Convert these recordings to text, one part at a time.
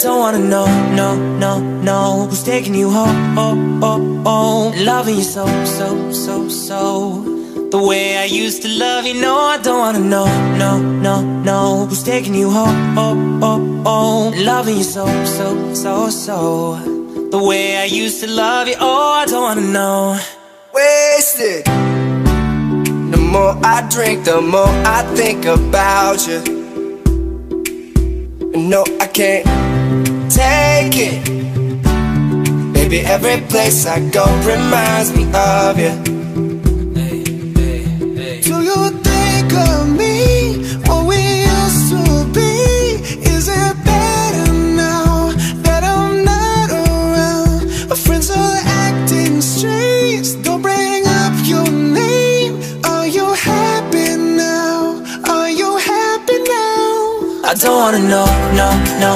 don't wanna know, no, no, no Who's taking you home, oh, oh, oh Loving you so, so, so, so. The way I used to love you, no I don't wanna know, no, no, no Who's taking you home, oh, oh, oh Loving you so, so, so, so. The way I used to love you, oh I don't wanna know. Wasted. The more I drink, the more I think about you. No, I can't take it Baby, every place I go reminds me of you Do you think of me, what we used to be? Is it better now that I'm not around? My friends are acting strange, don't bring up your name Are you happy now? Are you happy now? I don't wanna know, no, no,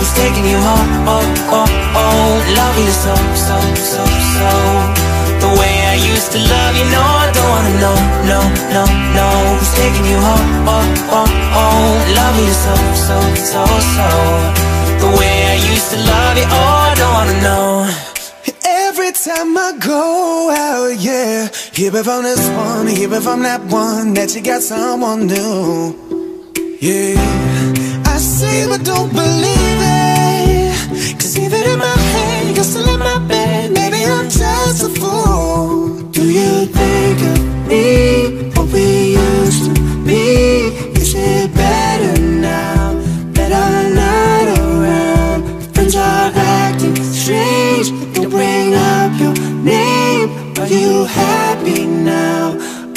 Who's taking you home, oh, oh, oh. Loving you so, so, so, so. The way I used to love you, no I don't wanna know, no, no, no. Who's taking you home, oh, oh, oh. Loving you so, so, so, so. The way I used to love you, oh I don't wanna know. Every time I go out, yeah. Hear it from this one, hear it from that one That you got someone new. Yeah Say but don't believe it Cause even in my head, you're still in my bed Maybe I'm just a fool Do you think of me, what we used to be? Is it better now that I'm not around? Friends are acting strange, they bring up your name Are you happy now?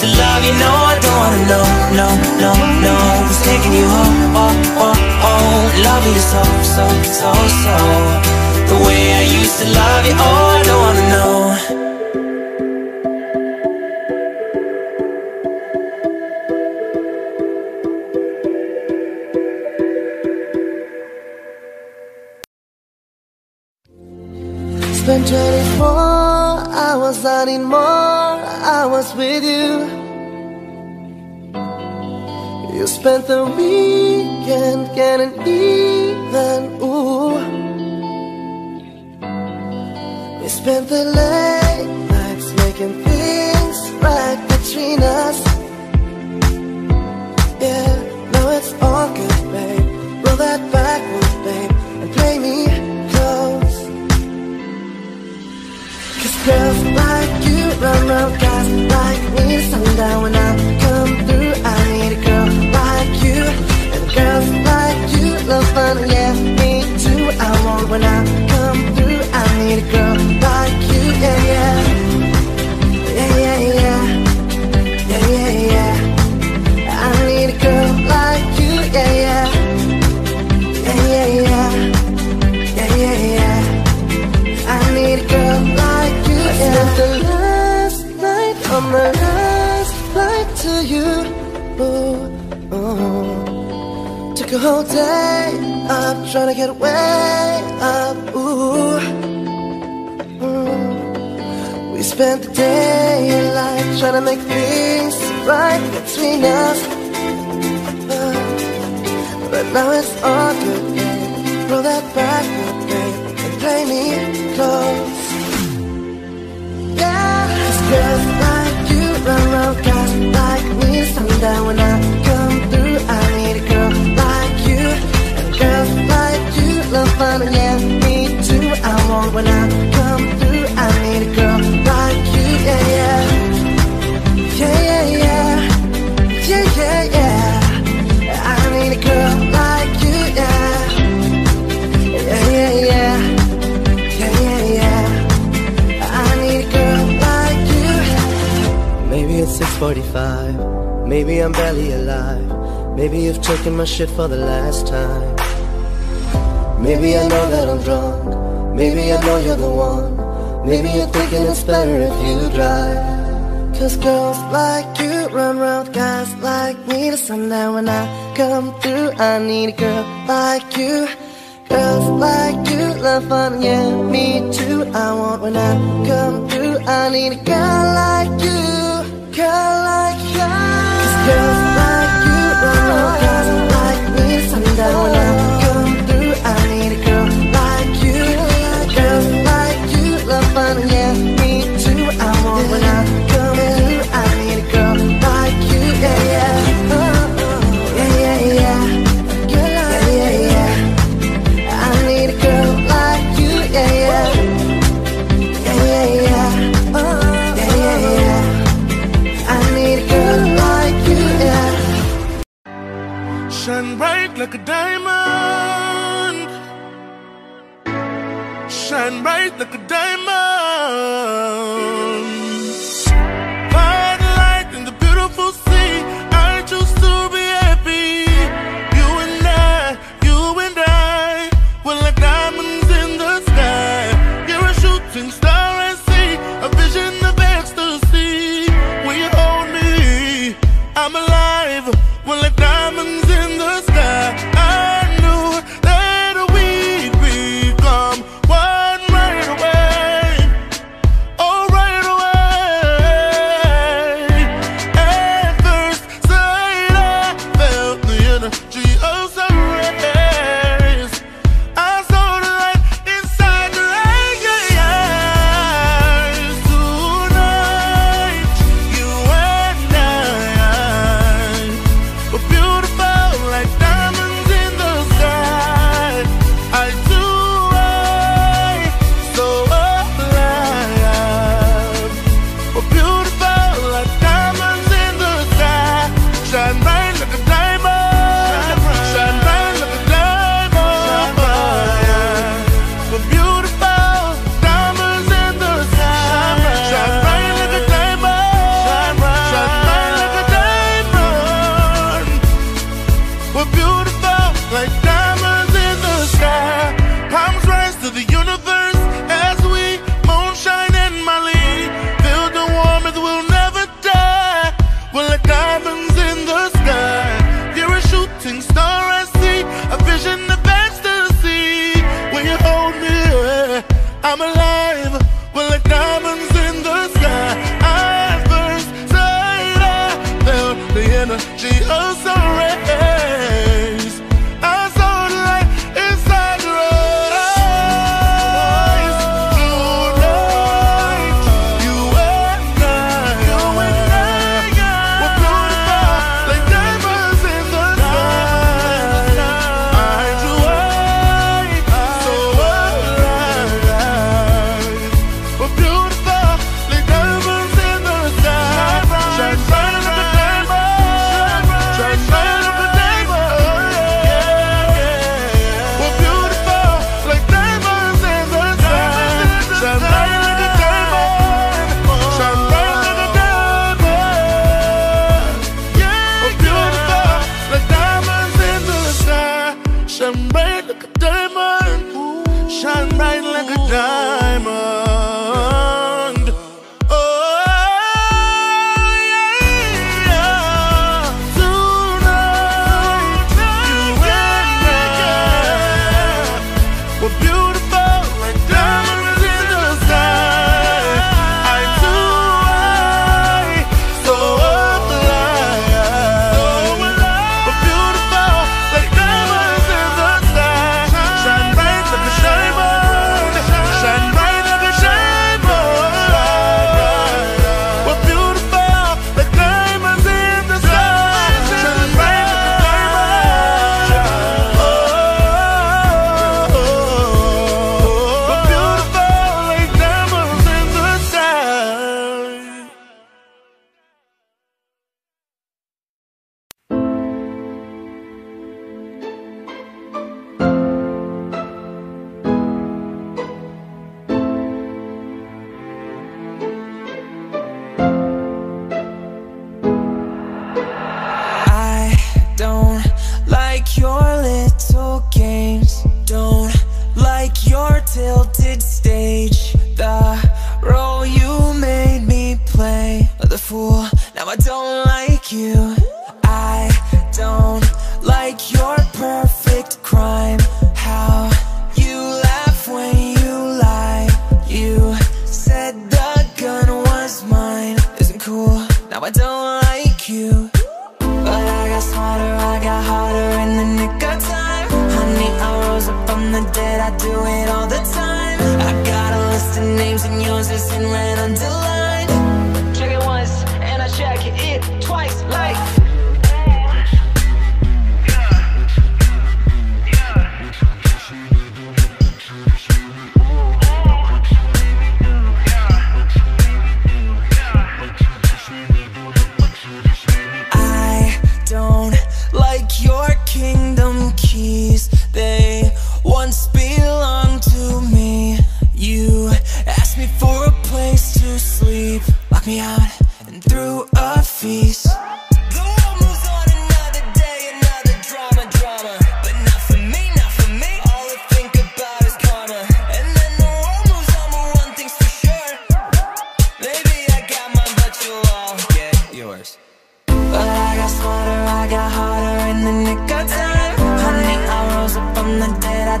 to love you, no I don't wanna know, no, no, no Who's taking you home, oh, oh, oh. Loving you so, so, so, so. The way I used to love you, oh I don't wanna know. Spent 24 hours, I need more with you. You spent the weekend getting even, ooh. We spent the late nights making things right between us Sundown when I whole day up trying to get away up. Ooh, ooh. We spent the day in life trying to make things right between us. Uh, but now it's all good, babe. Roll that back, babe, and play me close. Yeah, it's girls like you run around guys like me. Sundown when I love fun and yeah, me too. I want when I come through. I need a girl like you, yeah, yeah, yeah, yeah, yeah, yeah, yeah. I need a girl like you, yeah, yeah, yeah, yeah. yeah, yeah, yeah. I need a girl like you. Maybe it's 6.45, maybe I'm barely alive Maybe you've taken my shit for the last time Maybe I know that I'm drunk. Maybe I know you're the one. Maybe you're thinking it's better if you drive. Cause girls like you run round guys like me to sundown when I come through. I need a girl like you. Girls like you love fun, yeah, me too. I want when I come through. I need a girl like you. Girl like you. Cause girls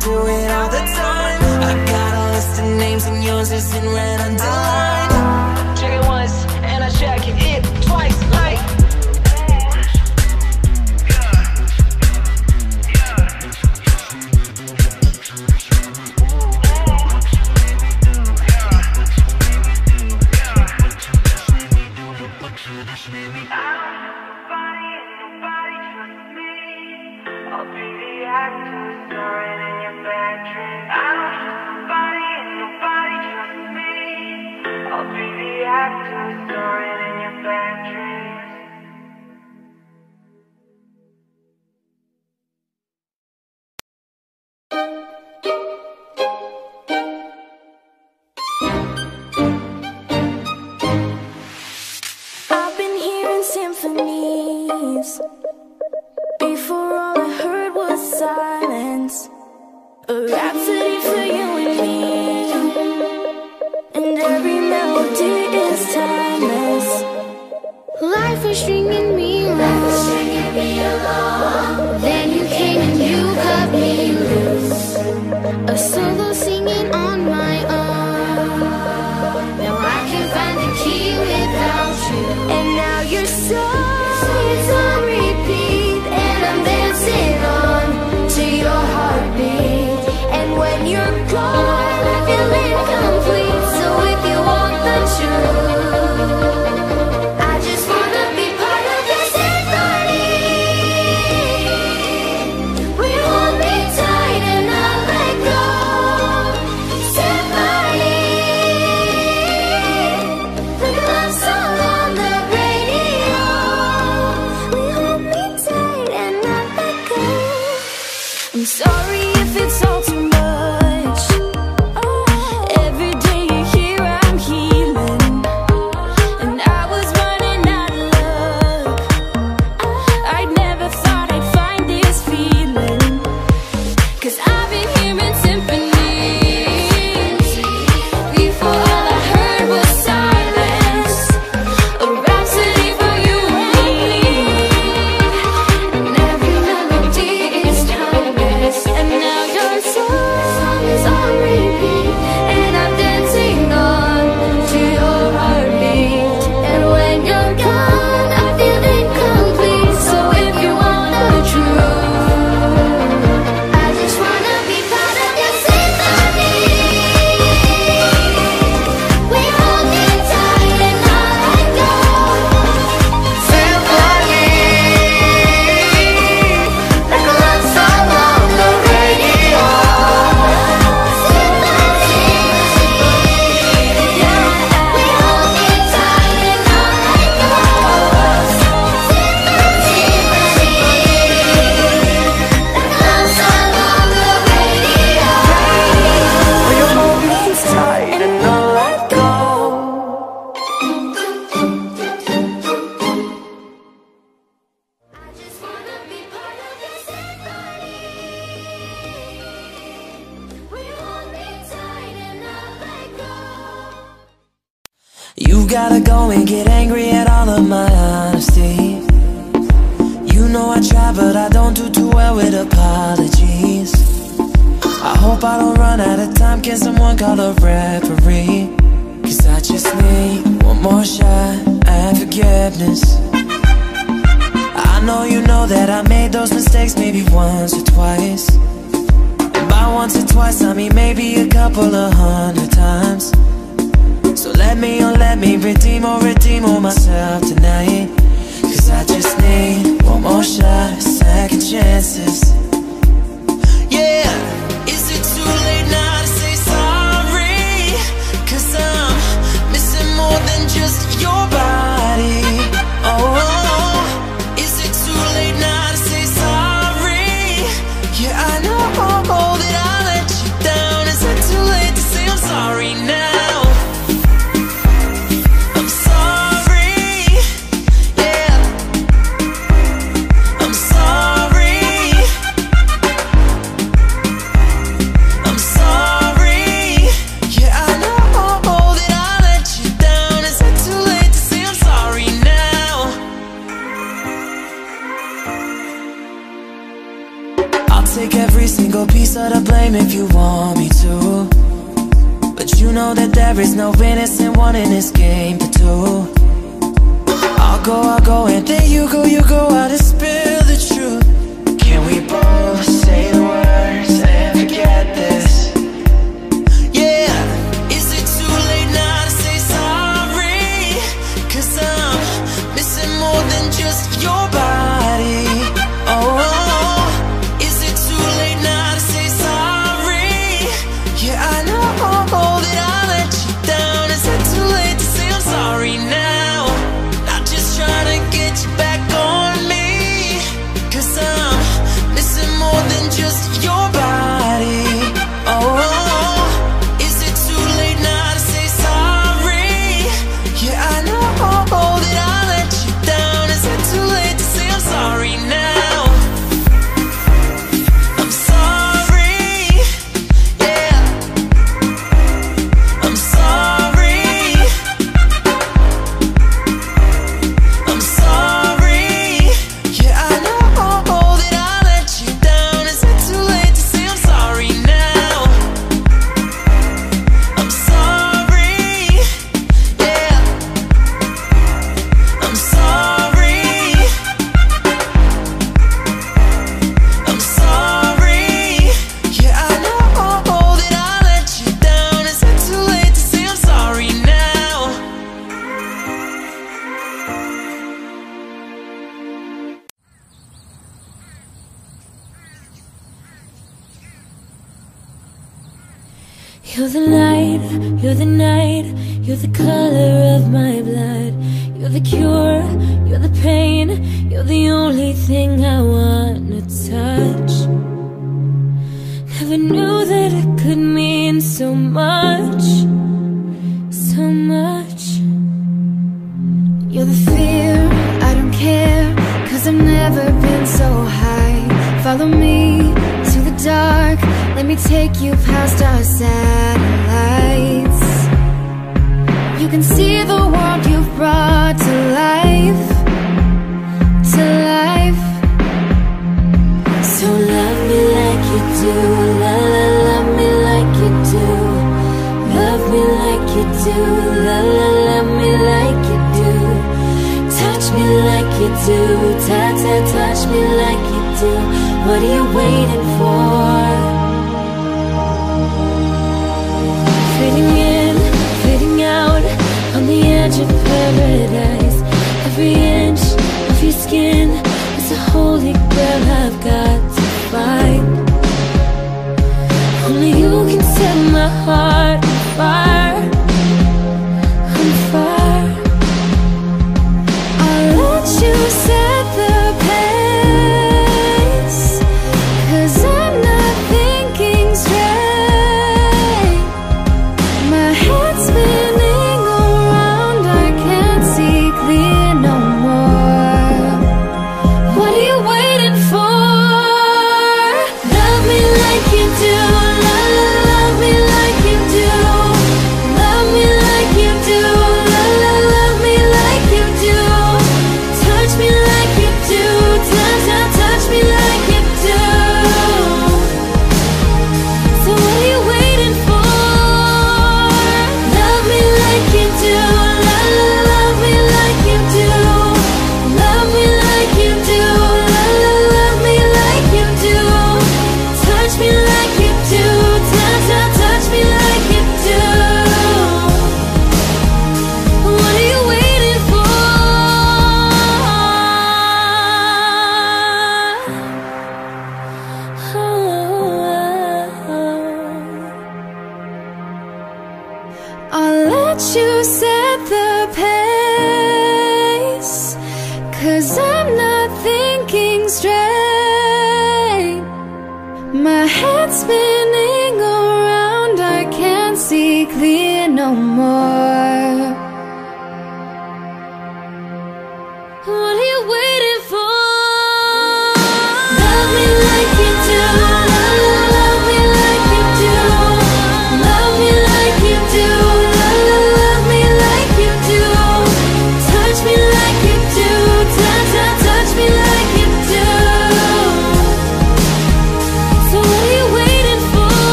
Do it all the time. I got a list of names and yours is in red underline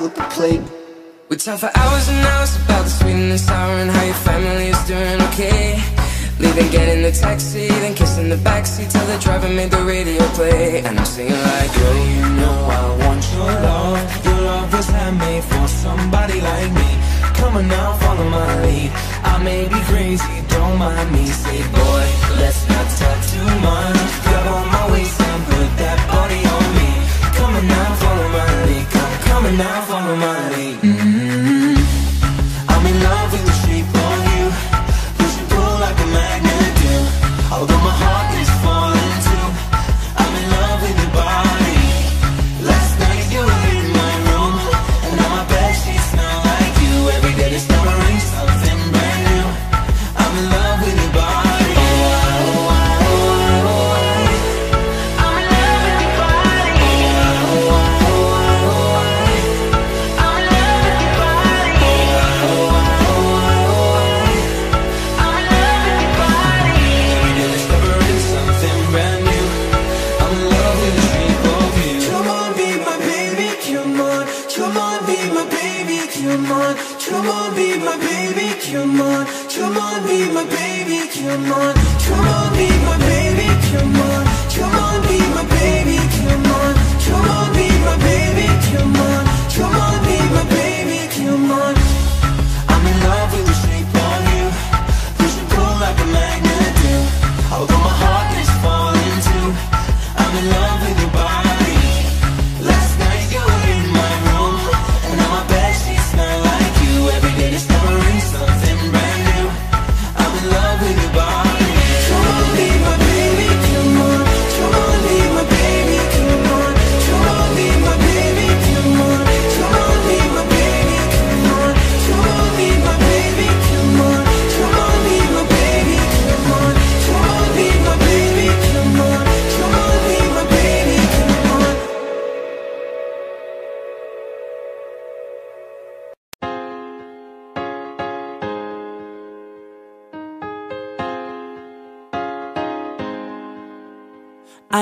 fill up a plate. We talk for hours and hours about the sweet and the sour And how your family is doing okay. Leaving, getting the taxi, then kissing the backseat Till the driver made the radio play. And I'm singing like Girl, you know I want your love. Your love was handmade for somebody like me. Come on now, follow my lead. I may be crazy, don't mind me. Say boy, let's not talk too much. Grab on my waist and put that body on me. Come on now, follow my lead. Come, coming now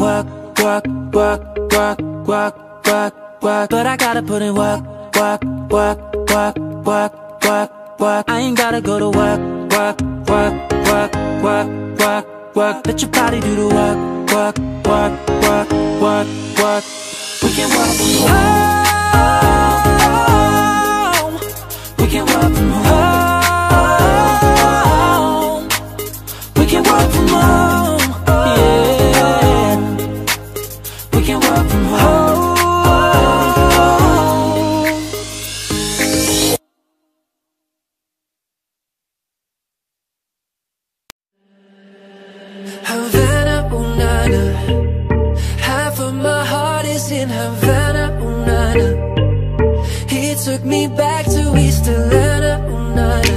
work, work, work, work, work, work, work. But I gotta put in work, work, work, work, work, work, work. I ain't gotta go to work, work, work, work, work, work, work. Let your body do the work, work, work, work, work, work. We can work from home. We can work from home. In Havana, ooh, na, na. He took me back to East Atlanta, ooh, na, na.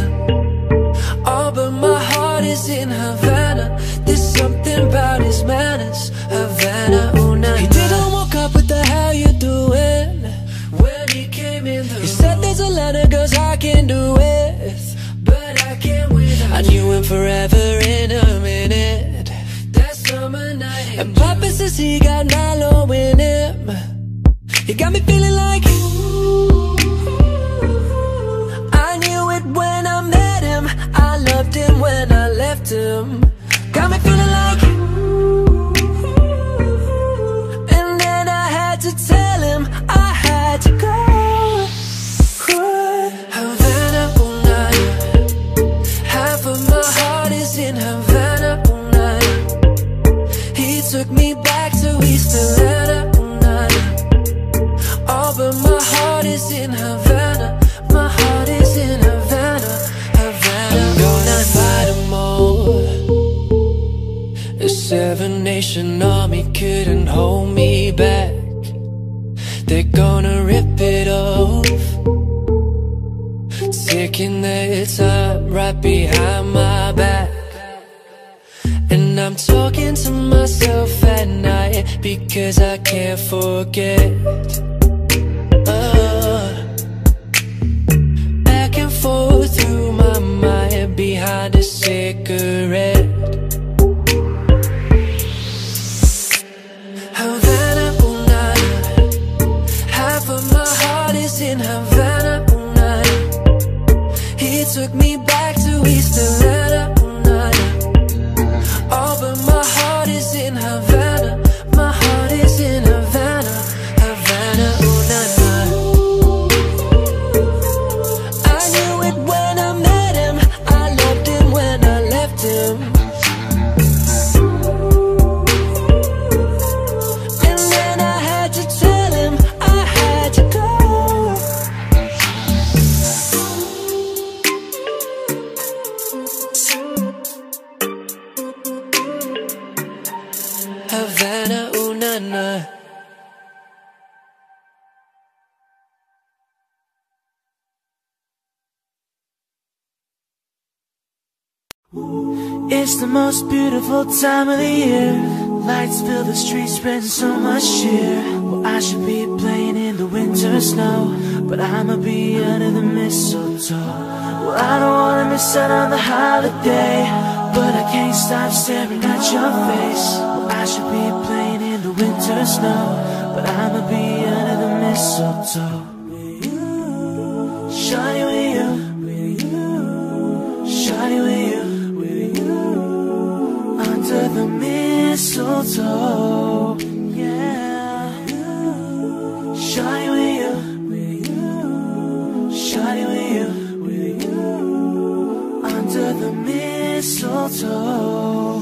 Oh, but my heart is in Havana. There's something about his manners, Havana, ooh, na, na. He didn't walk up with the how you doing when he came in the He said there's a lot of girls I can do with, but I can't without I knew him forever in a minute. That summer night. And Papa says he got Nilo in stop staring at your face. I should be playing in the winter snow, but I'ma be under the mistletoe. Shawty with you, shawty with you under the mistletoe. Yeah, shawty with you, mistletoe.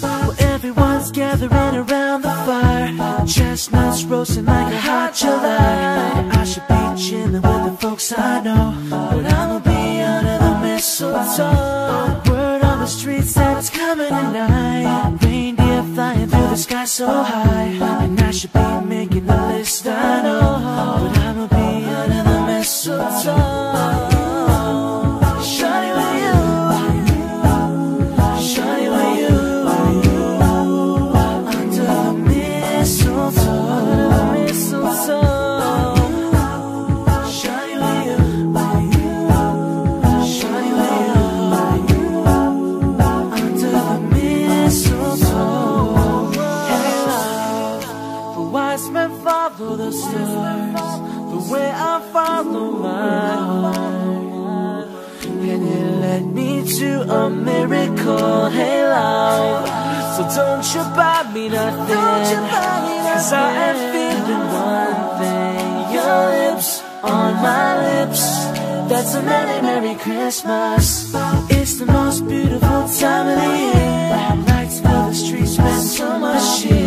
Well, everyone's gathering around the fire Chestnuts roasting like a hot July. I should be chilling with the folks I know But I'ma be under the mistletoe. Word on the streets that it's coming tonight. Reindeer flying through the sky so high And I should be making the list, I know. But I'ma be under the mistletoe. Do a miracle halo. So don't you buy me nothing, cause I am feeling one thing. Your lips on my lips, that's a merry, merry Christmas. It's the most beautiful time of the year. Lights fill the streets with so much shit.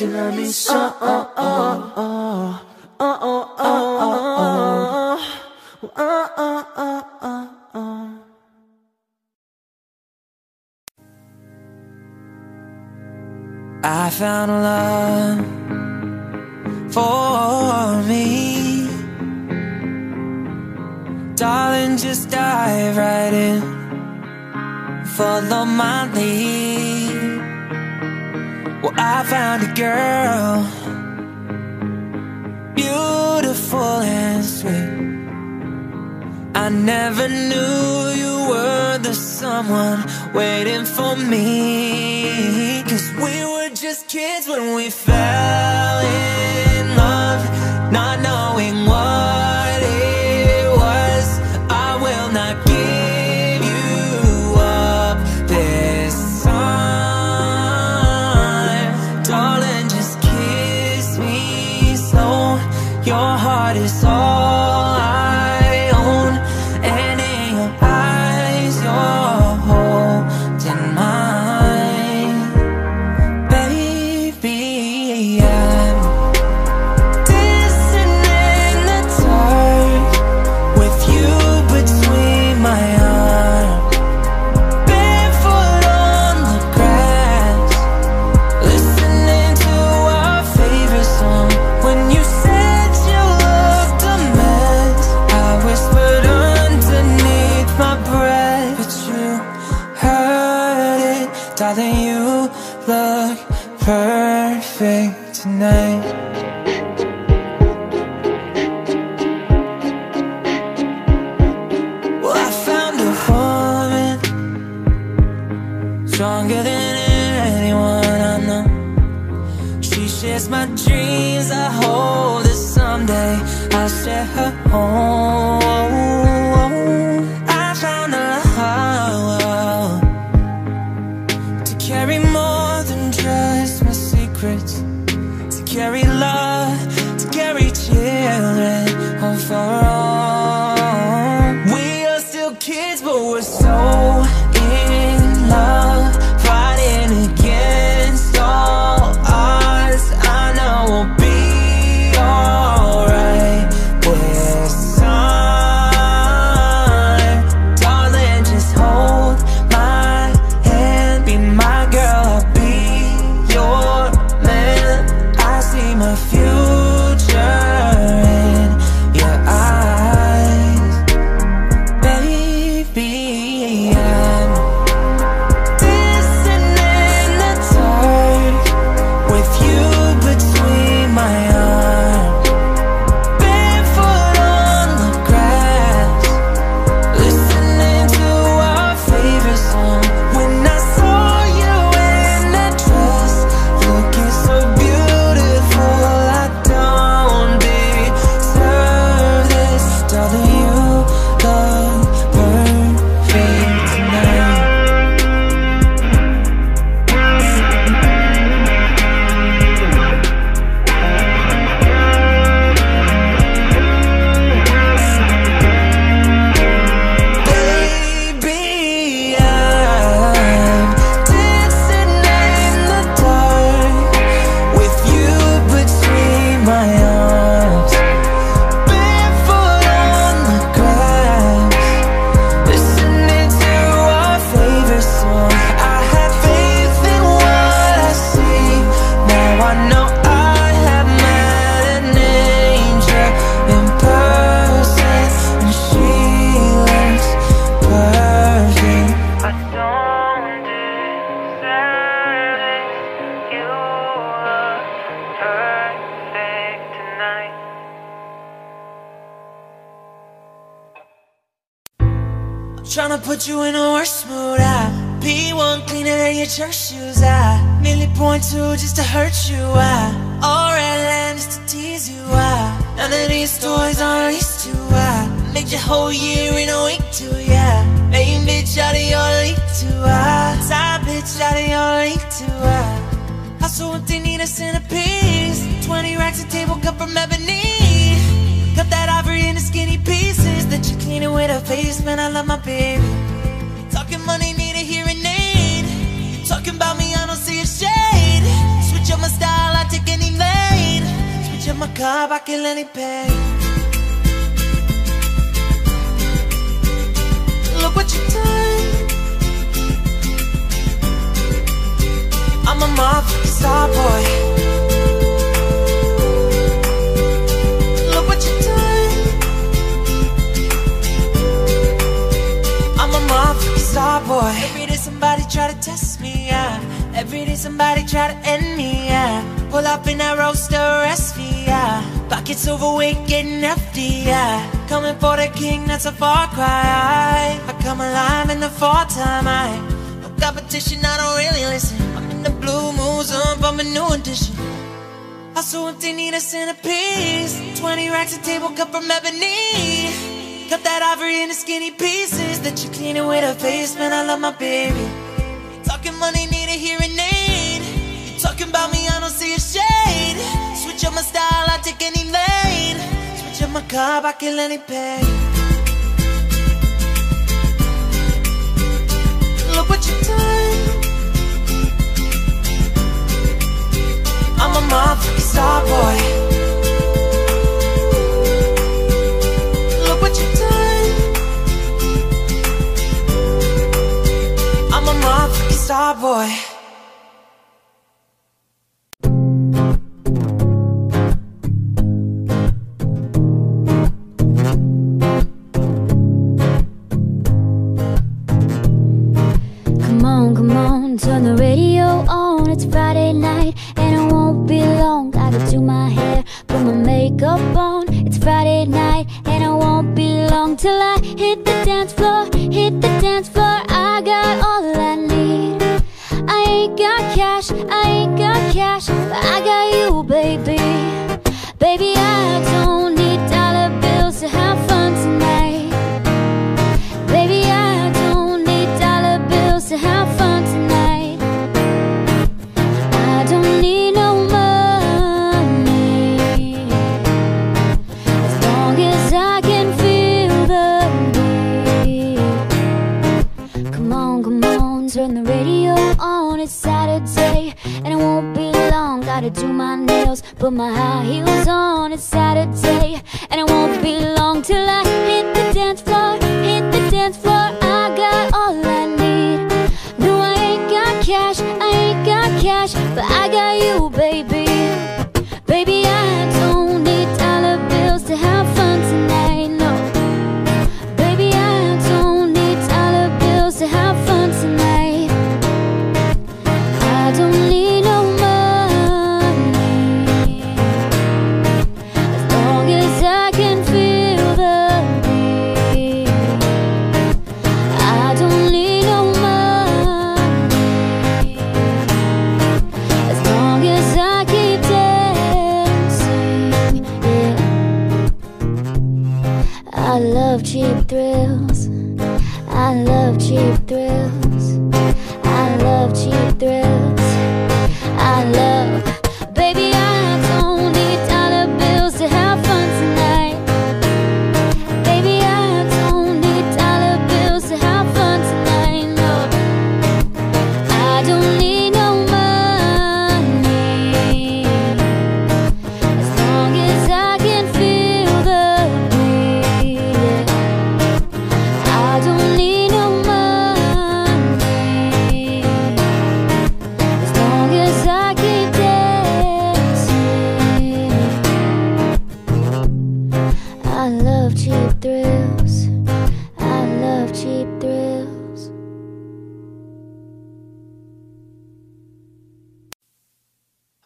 You love me so. Oh, oh, oh, oh. Oh, oh, oh, oh, oh. Oh, oh, oh, oh, oh. I found love for me. Darling, just dive right in. Follow my lead. I found a girl. Beautiful and sweet. I never knew you were the someone Waiting for me. Cause we were just kids when we fell. home. Kill any pain.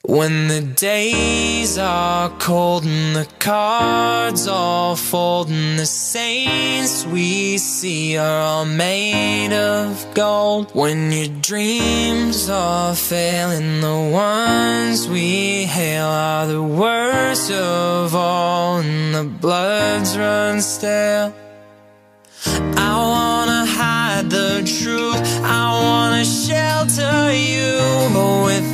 When the days are cold and the cards all fold and the saints we see are all made of gold. When your dreams are failing, the ones we hail are the worst of all and the bloods run stale. I wanna hide the truth. I wanna shelter you. But with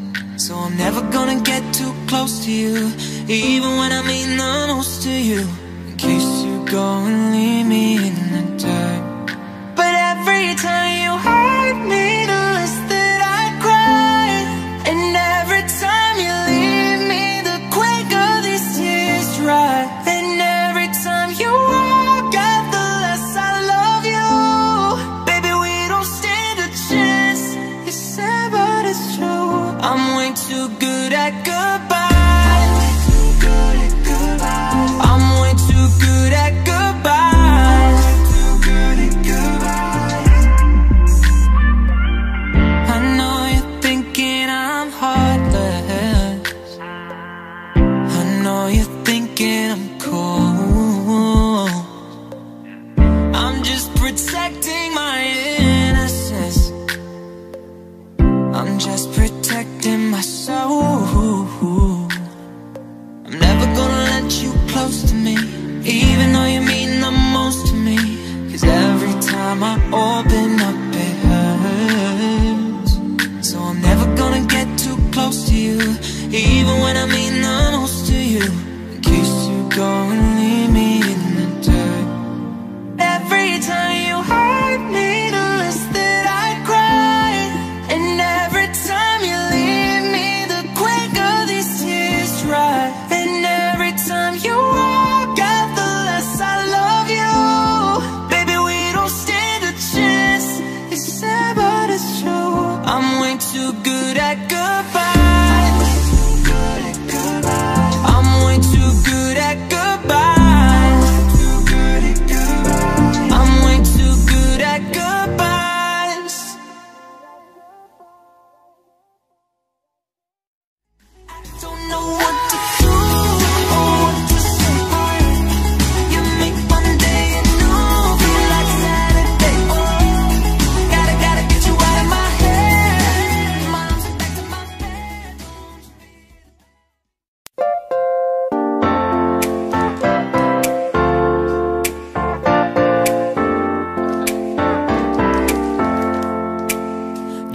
I'm never gonna get too close to you, even when I mean the most to you. In case you go and leave me in the dirt. But every time you hurt me,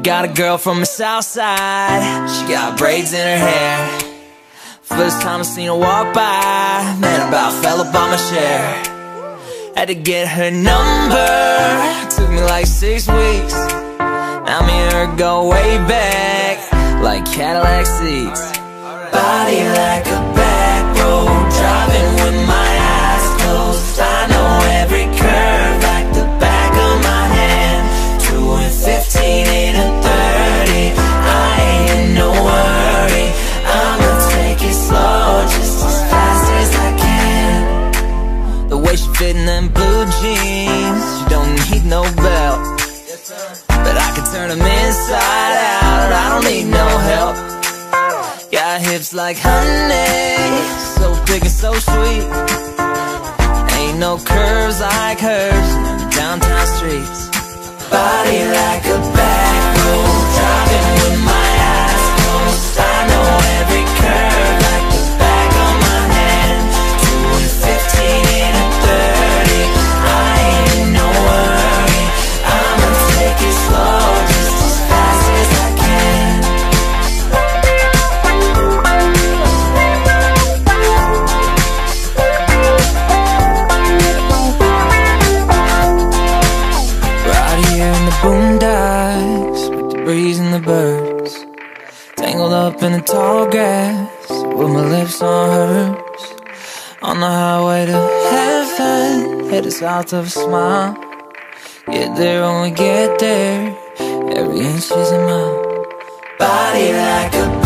got a girl from the south side. She got braids in her hair. First time I seen her walk by, man, about fell up on my chair. Had to get her number. Took me like six weeks. Now me and her go way back, like Cadillac seats. Body like a can. The way she fit in them blue jeans, she don't need no belt. But I can turn them inside out, I don't need no help. Got hips like honey, so thick and so sweet. Ain't no curves like hers downtown streets. Body like a back road, driving with my eyes closed. I know in the tall grass with my lips on hers. On the highway to heaven, headed south of a smile. Get there when we get there. Every inch is a mile. Body like a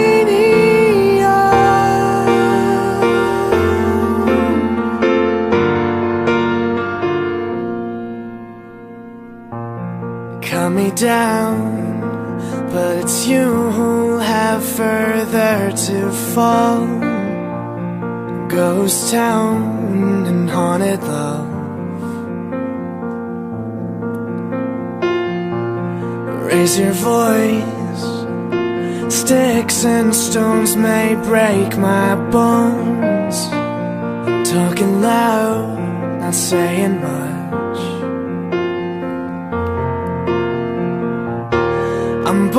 Down, but it's you who have further to fall. Ghost town and haunted love. Raise your voice. Sticks and stones may break my bones. Talking loud, not saying much.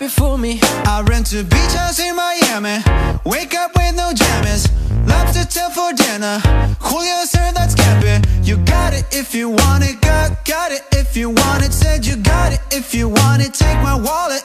Before me. I rent a beach house in Miami. Wake up with no jammies. Lobster tail for dinner. Julio served that scampi. You got it if you want it Got, got it if you want it. Said you got it if you want it. Take my wallet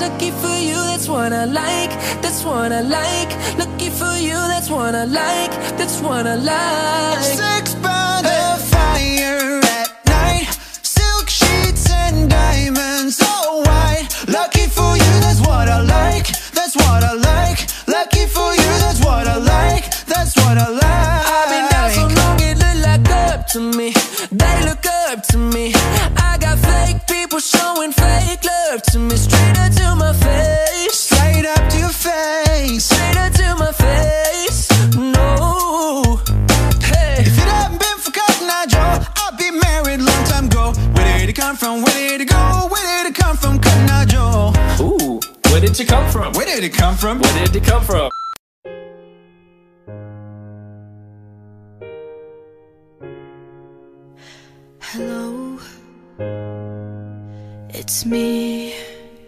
Lucky looking for you, that's what I like, that's what I like. Looking for you, that's what I like, that's what I like. from? Where did it come from? Hello, it's me.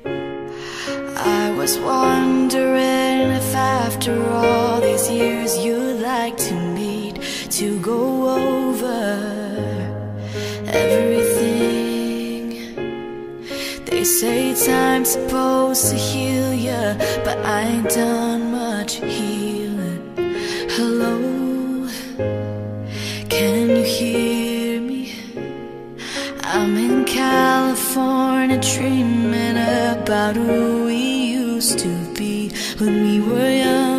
I was wondering if after all these years you'd like to meet to go over every say time's supposed to heal ya, but I ain't done much healing. Hello, can you hear me? I'm in California dreaming about who we used to be when we were young.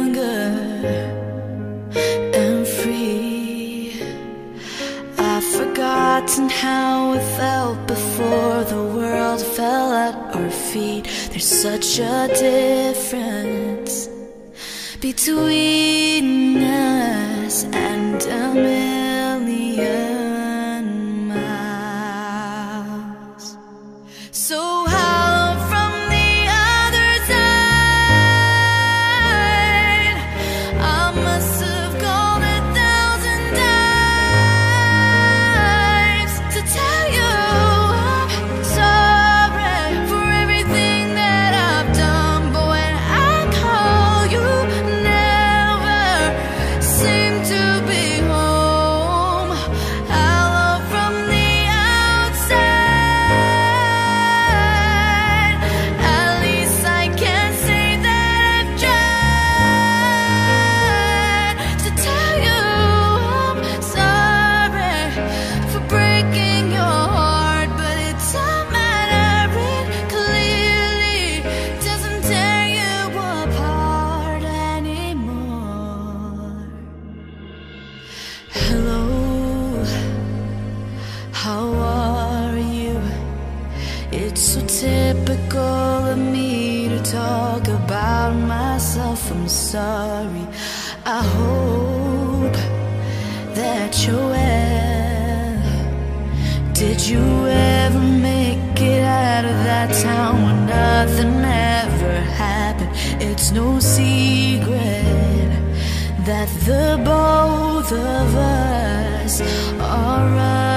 forgotten how it felt before the world fell at our feet. There's such a difference between us and a million. It's so typical of me to talk about myself. I'm sorry. I hope that you're well. Did you ever make it out of that town where nothing ever happened? It's no secret that the both of us are.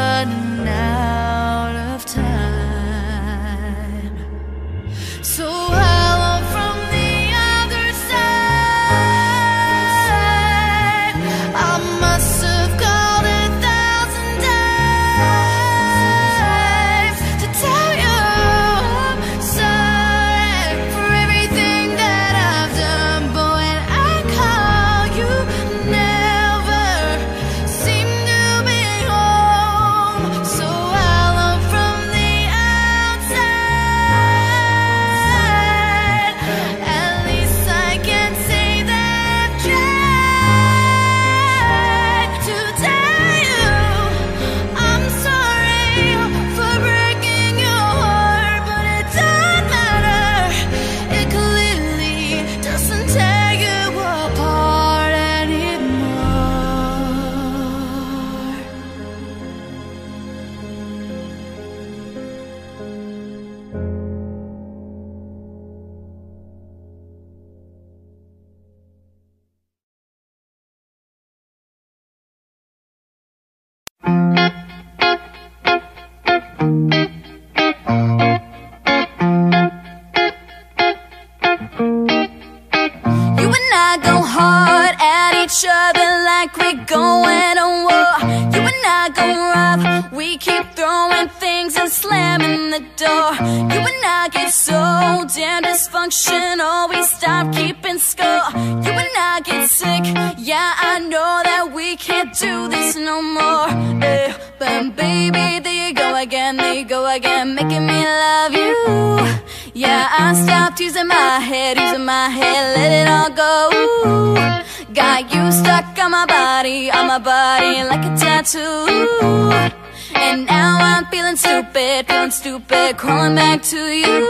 Tattoo. And now I'm feeling stupid, feeling stupid, crawling back to you.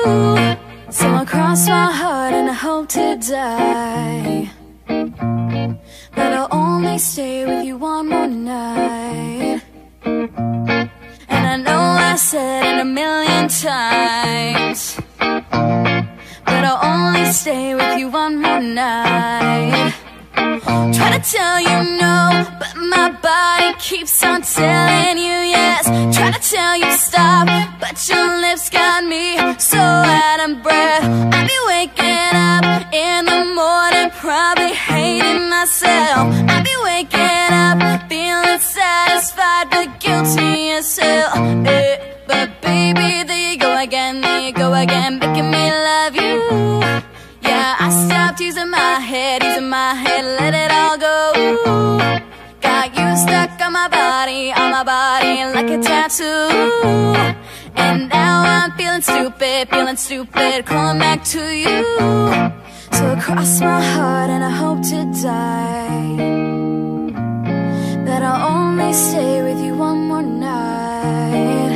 So I cross my heart and I hope to die. But I'll only stay with you one more night. And I know I said it a million times. But I'll only stay with you one more night. Try to tell you no, but my body keeps on telling you yes. Try to tell you stop, but your lips got me so out of breath. I be waking up in the morning, probably hating myself. I be waking up feeling satisfied, but guilty as head, let it all go. Got you stuck on my body, on my body like a tattoo. And now I'm feeling stupid, feeling stupid, calling back to you. So cross my heart and I hope to die. That I'll only stay with you one more night.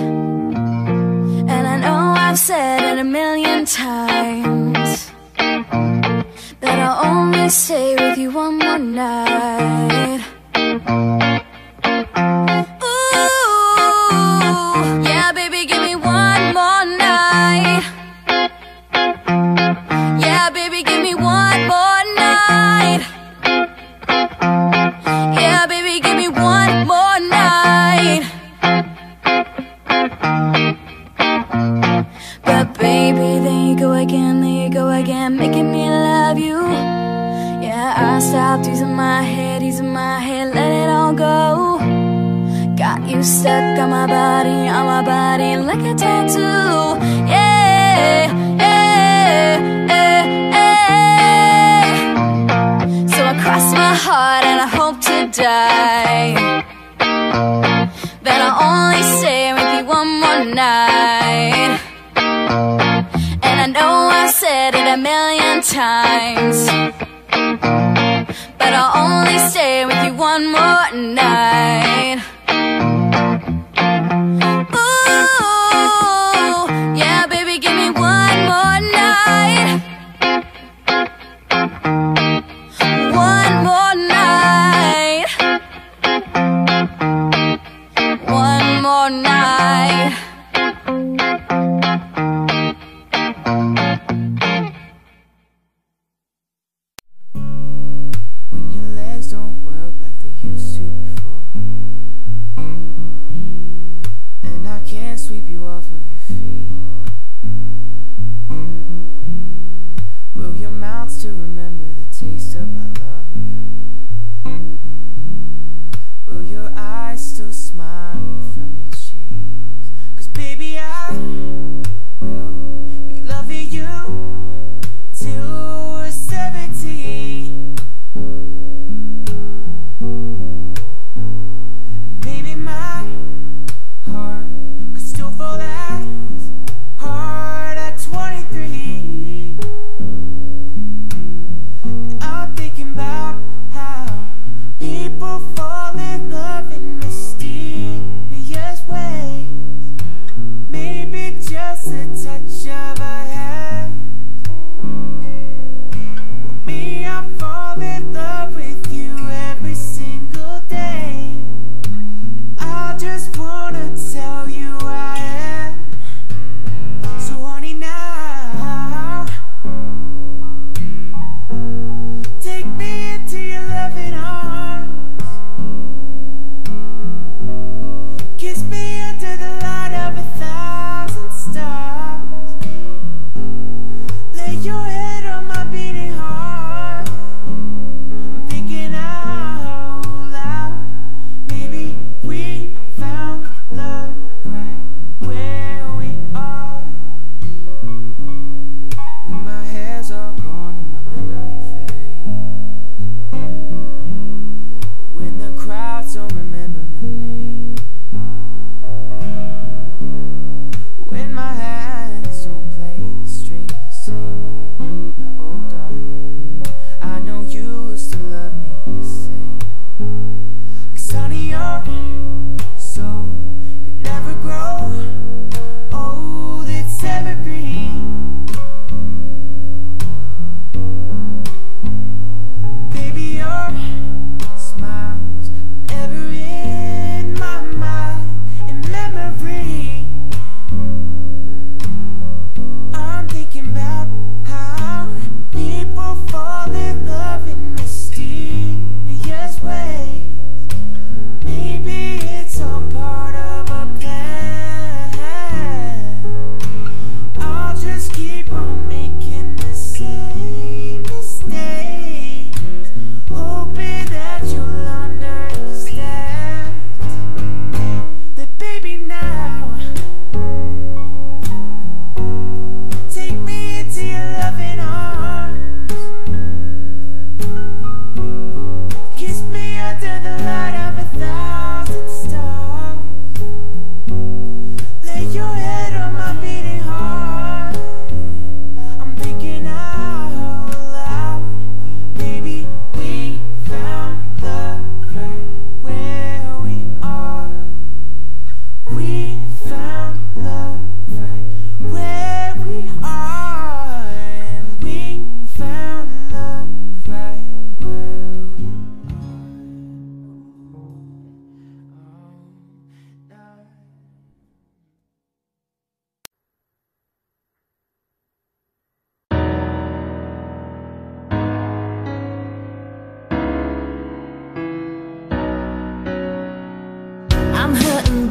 And I know I've said it a million times that I'll only stay with you one more night. Ooh, yeah, baby, give me one more night. Yeah, baby, give me one more night. Yeah, baby, give me one more night. But baby, there you go again, there you go again, making me love you. Yeah, I stopped using my head, using my head, let it all go. Got you stuck on my body, on my body like a tattoo. Yeah, yeah, yeah, yeah. So I cross my heart and I hope to die. Times. But I'll only stay with you one more night. smile.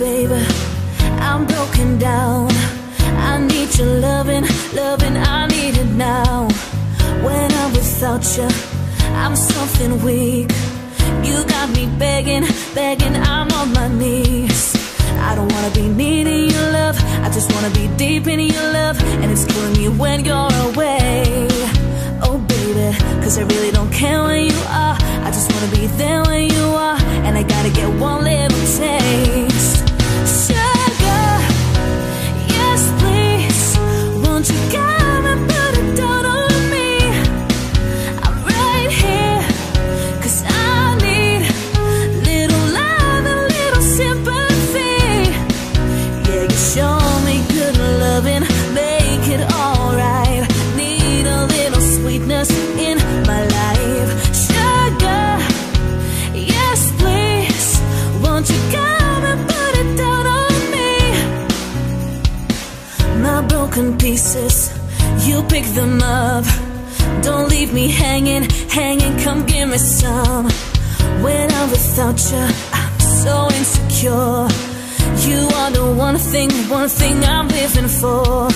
Baby. I'm broken down. I need your loving, loving. I need it now. When I'm without you, I'm something weak. You got me begging, begging. I'm on my knees. I don't wanna be needing your love. I just wanna be deep in your love. And it's killing me when you're away. Oh, baby, cause I really don't care where you are. I just wanna be there when you are. And I gotta get one little taste. them up. Don't leave me hanging, hanging, come give me some. When I'm without you, I'm so insecure. You are the one thing, one thing I'm living for.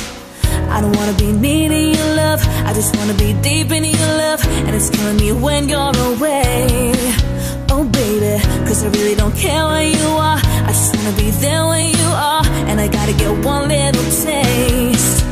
I don't wanna be needing your love. I just wanna be deep in your love. And it's killing me when you're away. Oh baby, cause I really don't care where you are. I just wanna be there when you are. And I gotta get one little taste.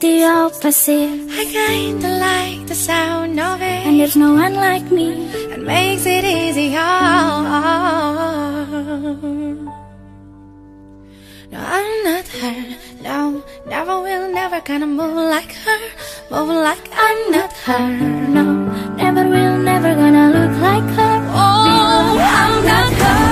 the opposite. I kinda like the sound of it. And there's no one like me. That makes it easier. No, I'm not her. No, never will, never gonna move like her. Move like I'm not her. No, never will, never gonna look like her. Oh, I'm not her.